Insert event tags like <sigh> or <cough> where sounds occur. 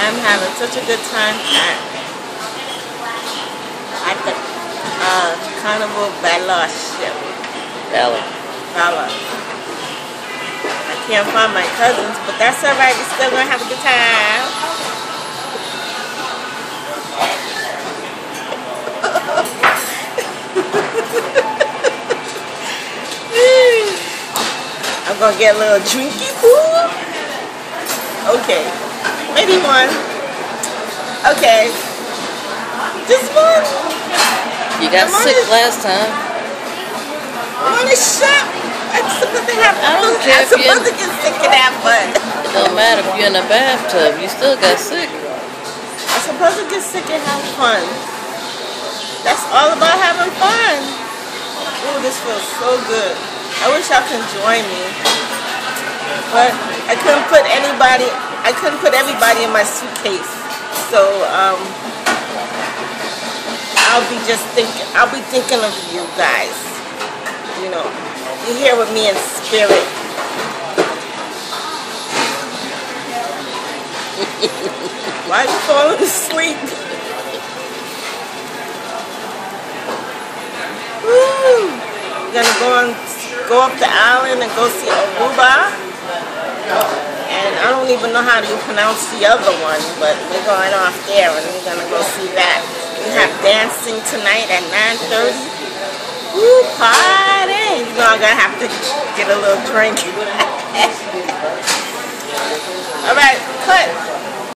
I'm having such a good time at, at the uh, Carnival ship. Bella. Bella. I can't find my cousins, but that's alright. We're still going to have a good time. <laughs> I'm going to get a little drinky food. Okay. Maybe one. Okay. Just one. You got sick last time. I'm on a ship. I'm supposed to have I don't care I'm if supposed to get sick and have fun. It don't matter if you're in a bathtub. You still got sick. I'm supposed to get sick and have fun. That's all about having fun. Ooh, this feels so good. I wish y'all could join me. But I couldn't put anybody, I couldn't put everybody in my suitcase. So, um, I'll be just thinking, I'll be thinking of you guys. You know, you're here with me in spirit. <laughs> Why are you falling asleep? Woo! We're gonna go on, go up the island and go see Aruba. Don't even know how to pronounce the other one, but we're going off there and we're gonna go see that. We have dancing tonight at 9.30. Woo, party! You know I'm gonna have to get a little drink. <laughs> All right, cut.